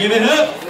Give it up.